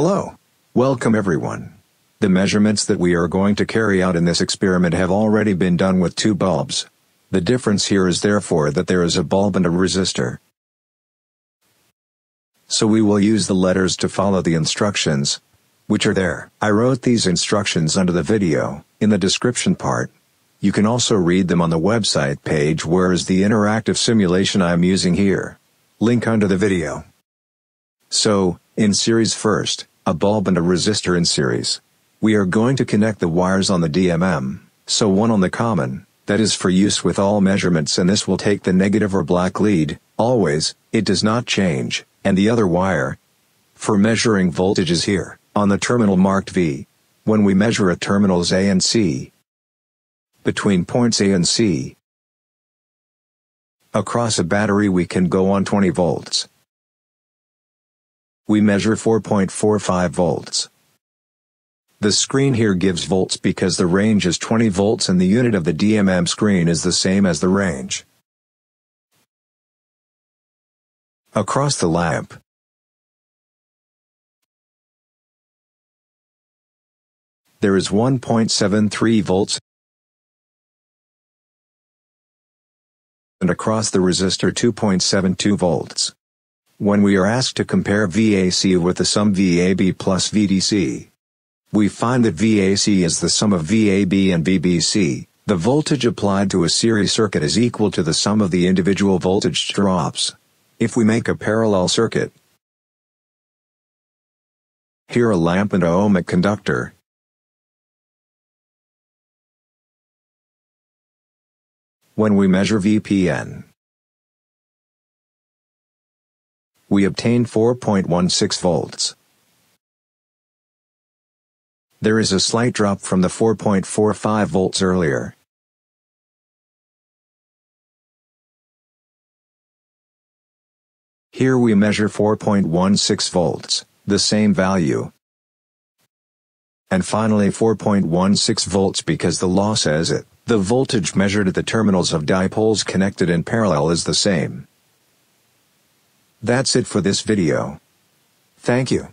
Hello. Welcome everyone. The measurements that we are going to carry out in this experiment have already been done with two bulbs. The difference here is therefore that there is a bulb and a resistor. So we will use the letters to follow the instructions, which are there. I wrote these instructions under the video, in the description part. You can also read them on the website page where is the interactive simulation I am using here. Link under the video. So, in series first, a bulb and a resistor in series. We are going to connect the wires on the DMM, so one on the common, that is for use with all measurements and this will take the negative or black lead, always, it does not change, and the other wire, for measuring voltages here, on the terminal marked V. When we measure at terminals A and C, between points A and C, across a battery we can go on 20 volts. We measure 4.45 volts. The screen here gives volts because the range is 20 volts and the unit of the DMM screen is the same as the range. Across the lamp. There is 1.73 volts and across the resistor 2.72 volts. When we are asked to compare VAC with the sum VAB plus VBC, we find that VAC is the sum of VAB and VBC. The voltage applied to a series circuit is equal to the sum of the individual voltage drops. If we make a parallel circuit, here a lamp and a ohmic conductor, when we measure VPN, we obtain 4.16 volts. There is a slight drop from the 4.45 volts earlier. Here we measure 4.16 volts, the same value. And finally 4.16 volts because the law says it, the voltage measured at the terminals of dipoles connected in parallel is the same. That's it for this video. Thank you.